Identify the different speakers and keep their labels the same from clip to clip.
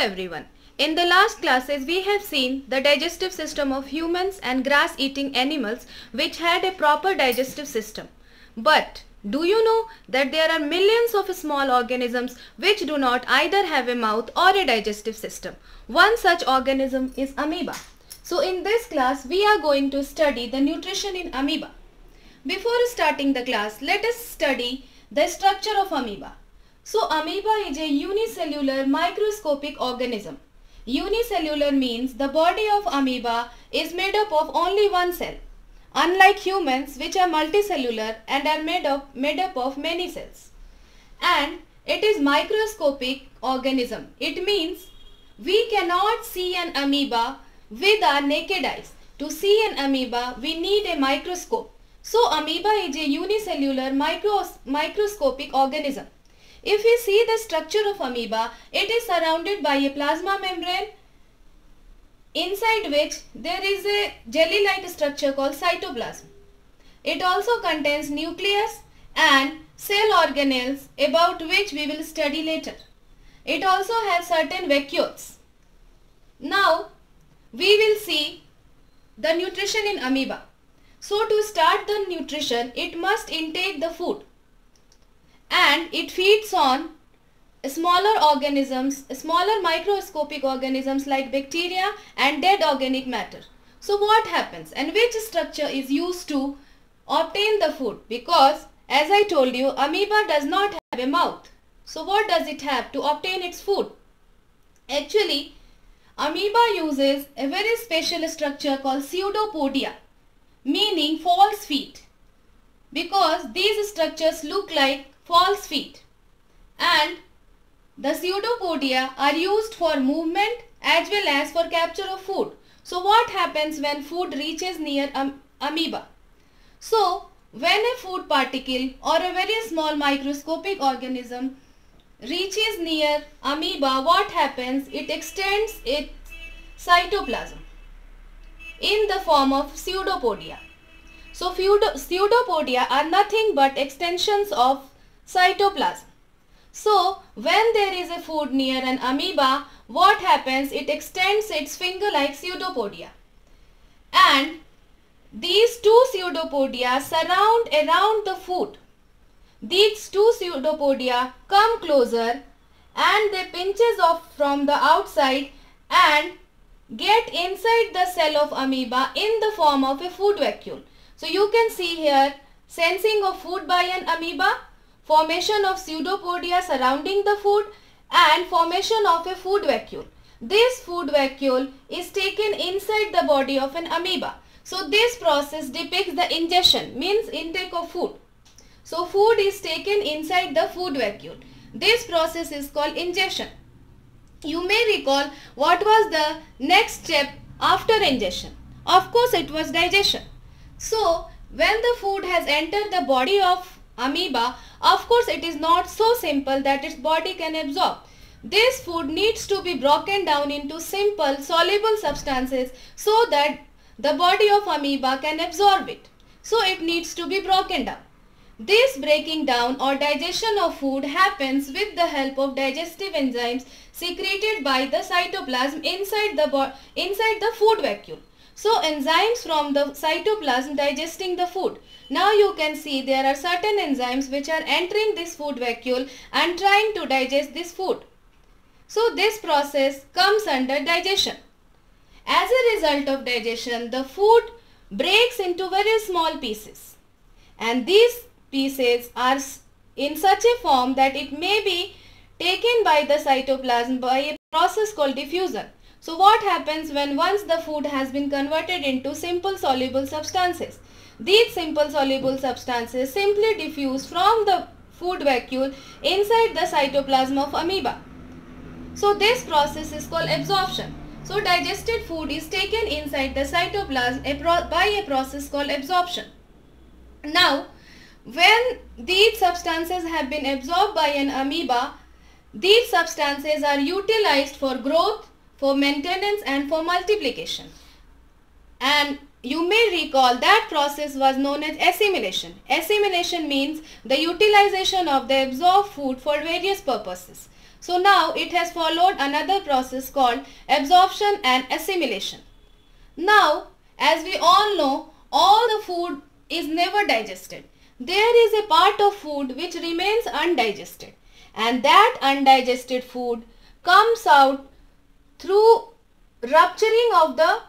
Speaker 1: everyone. In the last classes we have seen the digestive system of humans and grass eating animals which had a proper digestive system. But do you know that there are millions of small organisms which do not either have a mouth or a digestive system. One such organism is amoeba. So in this class we are going to study the nutrition in amoeba. Before starting the class let us study the structure of amoeba. So amoeba is a unicellular microscopic organism. Unicellular means the body of amoeba is made up of only one cell. Unlike humans which are multicellular and are made up, made up of many cells. And it is microscopic organism. It means we cannot see an amoeba with our naked eyes. To see an amoeba we need a microscope. So amoeba is a unicellular micros microscopic organism. If we see the structure of amoeba, it is surrounded by a plasma membrane inside which there is a jelly-like structure called cytoplasm. It also contains nucleus and cell organelles about which we will study later. It also has certain vacuoles. Now we will see the nutrition in amoeba. So to start the nutrition, it must intake the food and it feeds on smaller organisms, smaller microscopic organisms like bacteria and dead organic matter. So what happens and which structure is used to obtain the food because as I told you amoeba does not have a mouth. So what does it have to obtain its food? Actually amoeba uses a very special structure called pseudopodia meaning false feet because these structures look like false feet and the pseudopodia are used for movement as well as for capture of food. So what happens when food reaches near am amoeba? So when a food particle or a very small microscopic organism reaches near amoeba, what happens? It extends its cytoplasm in the form of pseudopodia. So pseudopodia are nothing but extensions of cytoplasm. So when there is a food near an amoeba, what happens? It extends its finger-like pseudopodia. And these two pseudopodia surround around the food. These two pseudopodia come closer and they pinches off from the outside and get inside the cell of amoeba in the form of a food vacuole. So you can see here sensing of food by an amoeba formation of pseudopodia surrounding the food and formation of a food vacuole. This food vacuole is taken inside the body of an amoeba. So this process depicts the ingestion means intake of food. So food is taken inside the food vacuole. This process is called ingestion. You may recall what was the next step after ingestion. Of course it was digestion. So when the food has entered the body of amoeba, of course, it is not so simple that its body can absorb. This food needs to be broken down into simple soluble substances so that the body of amoeba can absorb it. So it needs to be broken down. This breaking down or digestion of food happens with the help of digestive enzymes secreted by the cytoplasm inside the, inside the food vacuole. So enzymes from the cytoplasm digesting the food. Now you can see there are certain enzymes which are entering this food vacuole and trying to digest this food. So this process comes under digestion. As a result of digestion, the food breaks into very small pieces. And these pieces are in such a form that it may be taken by the cytoplasm by a process called diffusion. So what happens when once the food has been converted into simple soluble substances? These simple soluble substances simply diffuse from the food vacuole inside the cytoplasm of amoeba. So this process is called absorption. So digested food is taken inside the cytoplasm by a process called absorption. Now, when these substances have been absorbed by an amoeba, these substances are utilized for growth, for maintenance and for multiplication. And you may recall that process was known as assimilation. Assimilation means the utilization of the absorbed food for various purposes. So now it has followed another process called absorption and assimilation. Now as we all know all the food is never digested. There is a part of food which remains undigested and that undigested food comes out through rupturing of the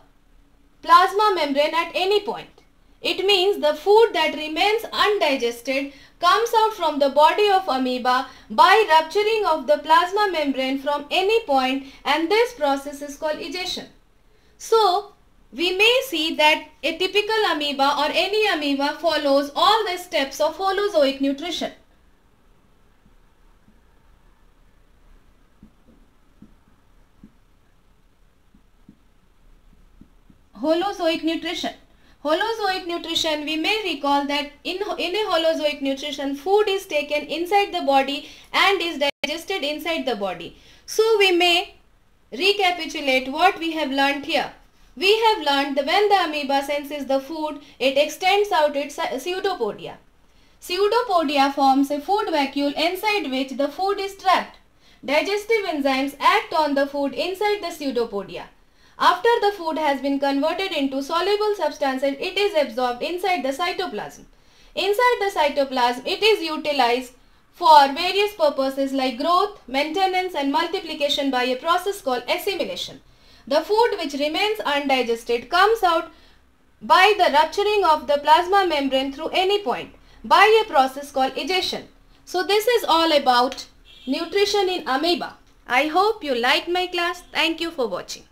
Speaker 1: plasma membrane at any point. It means the food that remains undigested comes out from the body of amoeba by rupturing of the plasma membrane from any point and this process is called egestion. So, we may see that a typical amoeba or any amoeba follows all the steps of holozoic nutrition. Holozoic nutrition. Holozoic nutrition, we may recall that in, in a holozoic nutrition, food is taken inside the body and is digested inside the body. So we may recapitulate what we have learnt here. We have learned that when the amoeba senses the food, it extends out its pseudopodia. Pseudopodia forms a food vacuole inside which the food is trapped. Digestive enzymes act on the food inside the pseudopodia. After the food has been converted into soluble substances, it is absorbed inside the cytoplasm. Inside the cytoplasm, it is utilized for various purposes like growth, maintenance and multiplication by a process called assimilation. The food which remains undigested comes out by the rupturing of the plasma membrane through any point by a process called egestion. So this is all about nutrition in amoeba. I hope you liked my class. Thank you for watching.